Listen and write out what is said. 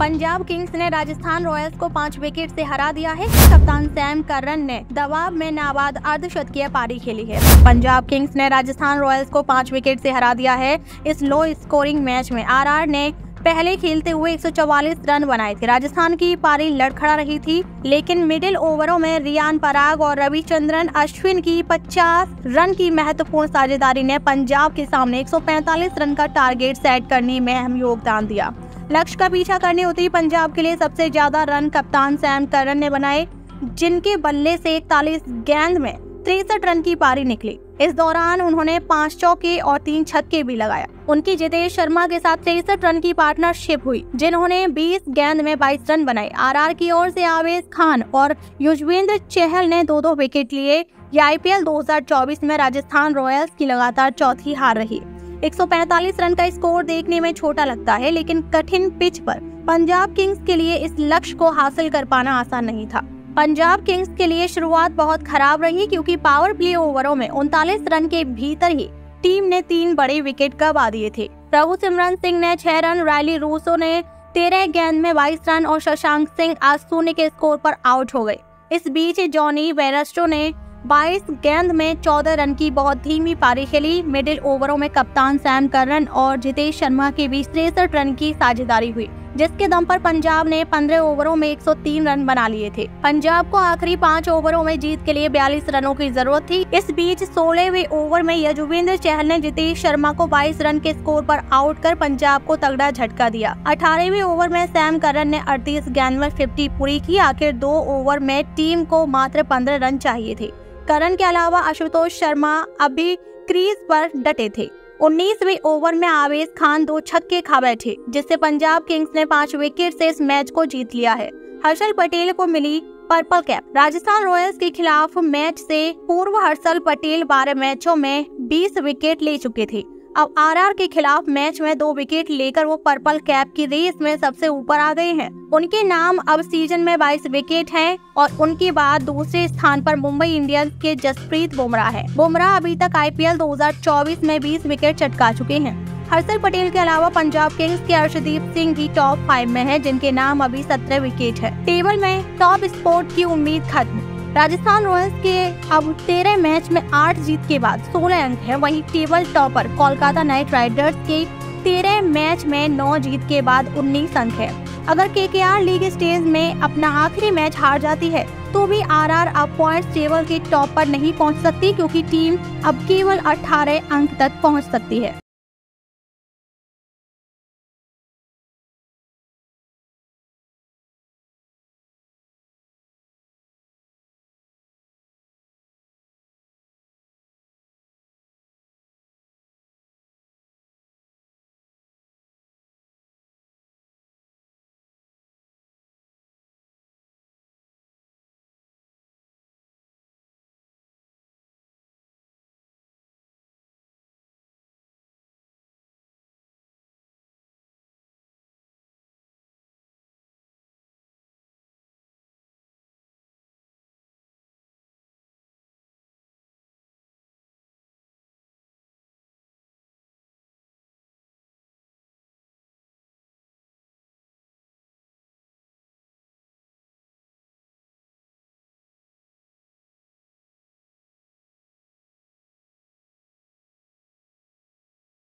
Punjab Kings ने Rajasthan Royals को पाँच विकेट से हरा दिया है। कप्तान सैम करन ने दबाव में नाबाद अर्धशतकीय पारी खेली है। पंजाब किंग्स ने राजस्थान रॉयल्स को पाँच विकेट से हरा दिया है। इस लो स्कोरिंग मैच में आरआर ने पहले खेलते हुए 144 रन बनाए थे। राजस्थान की पारी लड़खड़ा रही थी, लेकिन मिडिल ओवरों में रियान पराग और रविचंद्रन अश्विन की 50 रन की महत्वपूर्ण साझेदारी ने पंजाब के सामने 145 रन का टारगेट सेट करने में अहम योगदान दिया। लक्ष्य का पीछा करने उतरी पंजाब के लिए सबसे ज़्यादा रन कप्तान सैम करन ने बनाए, जिनके बल्ले से इकतालीस गेंद में तिरसठ रन की पारी निकली। इस दौरान उन्होंने पाँच चौके और तीन छक्के भी लगाया उनकी जितेश शर्मा के साथ तिरसठ रन की पार्टनरशिप हुई, जिन्होंने 20 गेंद में 22 रन बनाए। आरआर की ओर से आवेश खान और युजवेंद्र चहल ने दो दो विकेट लिए। ये आईपीएल 2024 में राजस्थान रॉयल्स की लगातार चौथी हार रही। 145 रन का स्कोर देखने में छोटा लगता है, लेकिन कठिन पिच पर पंजाब किंग्स के लिए इस लक्ष्य को हासिल कर पाना आसान नहीं था। पंजाब किंग्स के लिए शुरुआत बहुत खराब रही क्योंकि पावर प्ले ओवरों में उनतालीस रन के भीतर ही टीम ने तीन बड़े विकेट गवा दिए थे। प्रभु सिमरन सिंह ने छह रन रैली रूसो ने तेरह गेंद में बाईस रन और शशांक सिंह आज शून्य के स्कोर पर आउट हो गए। इस बीच जॉनी वेरस्टो ने 22 गेंद में 14 रन की बहुत धीमी पारी खेली। मिडिल ओवरों में कप्तान सैम करन और जितेश शर्मा के बीच तिरसठ रन की साझेदारी हुई, जिसके दम पर पंजाब ने 15 ओवरों में 103 रन बना लिए थे। पंजाब को आखिरी पाँच ओवरों में जीत के लिए 42 रनों की ज़रूरत थी। इस बीच सोलहवें ओवर में यजुवेंद्र चहल ने जितेश शर्मा को 22 रन के स्कोर पर आउट कर पंजाब को तगड़ा झटका दिया। अठारहवें ओवर में सैम करन ने अड़तीस गेंद में फिफ्टी पूरी की। आखिर दो ओवर में टीम को मात्र पंद्रह रन चाहिए थे। करण के अलावा आशुतोष शर्मा अभी क्रीज पर डटे थे। उन्नीसवी ओवर में आवेश खान दो छक्के खा बैठे, जिससे पंजाब किंग्स ने पाँच विकेट से इस मैच को जीत लिया है। हर्षल पटेल को मिली पर्पल कैप। राजस्थान रॉयल्स के खिलाफ मैच से पूर्व हर्षल पटेल बारह मैचों में 20 विकेट ले चुके थे। अब आरआर के खिलाफ मैच में दो विकेट लेकर वो पर्पल कैप की रेस में सबसे ऊपर आ गए हैं। उनके नाम अब सीज़न में 22 विकेट हैं और उनके बाद दूसरे स्थान पर मुंबई इंडियंस के जसप्रीत बुमराह है। बुमराह अभी तक आईपीएल 2024 में 20 विकेट चटका चुके हैं। हर्षल पटेल के अलावा पंजाब किंग्स के अर्शदीप सिंह भी टॉप फाइव में हैं, जिनके नाम अभी सत्रह विकेट है। टेबल में टॉप स्पोर्ट की उम्मीद खत्म। राजस्थान रॉयल्स के अब तेरह मैच में आठ जीत के बाद सोलह अंक है। वहीं table topper Kolkata Knight Riders के तेरह मैच में नौ जीत के बाद उन्नीस अंक है। अगर के के आर लीग स्टेज में अपना आखिरी मैच हार जाती है तो भी आर आर अब पॉइंट टेबल के टॉप पर नहीं पहुँच सकती क्योंकि टीम अब केवल 18 अंक तक पहुँच सकती है।